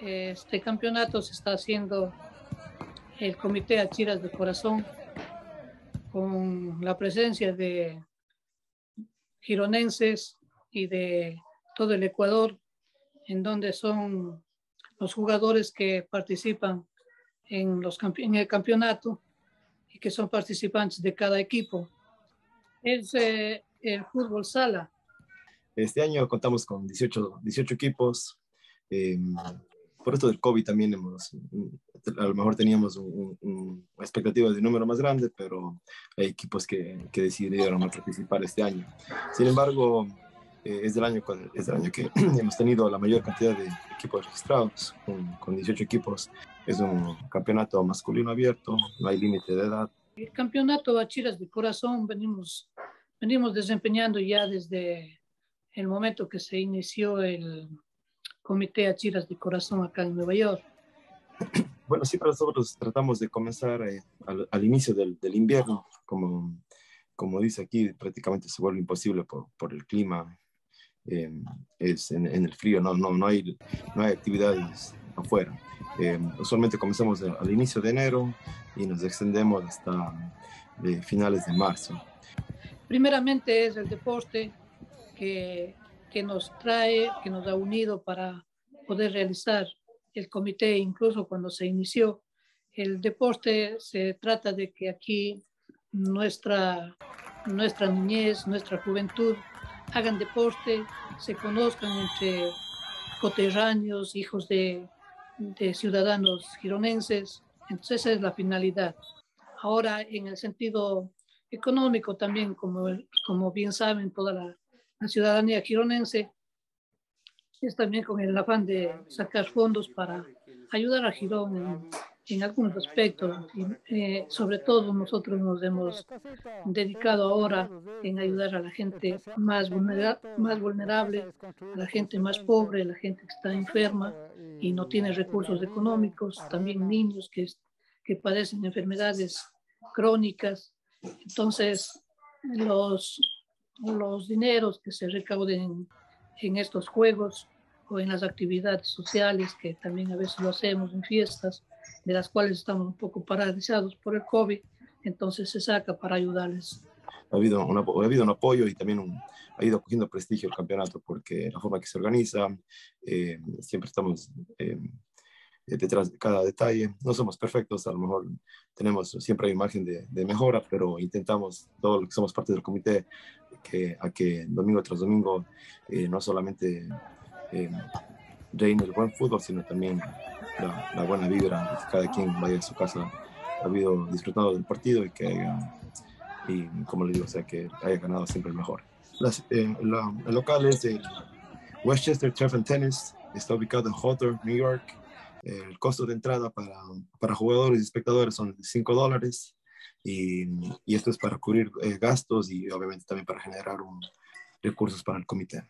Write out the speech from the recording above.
Este campeonato se está haciendo el Comité Achiras de Corazón con la presencia de gironenses y de todo el Ecuador, en donde son los jugadores que participan en, los, en el campeonato y que son participantes de cada equipo. Es eh, el fútbol sala. Este año contamos con 18, 18 equipos. Eh, por esto del COVID también hemos, a lo mejor teníamos una expectativa de número más grande, pero hay equipos que, que decidieron participar este año. Sin embargo, eh, es, del año, es año que hemos tenido la mayor cantidad de equipos registrados, con, con 18 equipos. Es un campeonato masculino abierto, no hay límite de edad. El campeonato Bachiras de Corazón venimos, venimos desempeñando ya desde el momento que se inició el Comité Achiras de Corazón acá en Nueva York. Bueno, siempre nosotros tratamos de comenzar eh, al, inicio del, del, invierno, como, como dice aquí, prácticamente se vuelve imposible por, por el clima, eh, es en, en, el frío, no, no, no, hay, no hay actividades afuera. Eh, usualmente comenzamos al inicio de enero y nos extendemos hasta finales de marzo. Primeramente es el deporte que que nos trae, que nos ha unido para poder realizar el comité, incluso cuando se inició el deporte, se trata de que aquí nuestra, nuestra niñez, nuestra juventud hagan deporte, se conozcan entre coterráneos, hijos de, de ciudadanos gironenses. Entonces esa es la finalidad. Ahora, en el sentido económico también, como, como bien saben, toda la la ciudadanía gironense es también con el afán de sacar fondos para ayudar a Girón en, algunos aspectos. Y, eh, sobre todo nosotros nos hemos dedicado ahora en ayudar a la gente más, más vulnerable, a la gente más pobre, a la gente que está enferma y no tiene recursos económicos, también niños que, que padecen enfermedades crónicas. Entonces, los los dineros que se recauden en estos juegos o en las actividades sociales que también a veces lo hacemos en fiestas, de las cuales estamos un poco paralizados por el COVID, entonces se saca para ayudarles. Ha habido un, ha habido un apoyo y también ha ido cogiendo prestigio el campeonato porque la forma que se organiza, eh, siempre estamos eh, detrás de cada detalle. No somos perfectos, a lo mejor tenemos, siempre hay margen de, de, mejora, pero intentamos, todo lo que somos parte del comité, que, a que domingo tras domingo eh, no solamente eh, reine el buen fútbol, sino también la, la, buena vibra, que cada quien vaya a su casa, ha habido disfrutado del partido y que haya, y como le digo, o sea, que haya ganado siempre el mejor. Las, eh, la, el local es el Westchester Turf and Tennis, está ubicado en Hawthorne, New York, el costo de entrada para, para jugadores y espectadores son 5 dólares y, y, esto es para cubrir eh, gastos y obviamente también para generar un, recursos para el comité.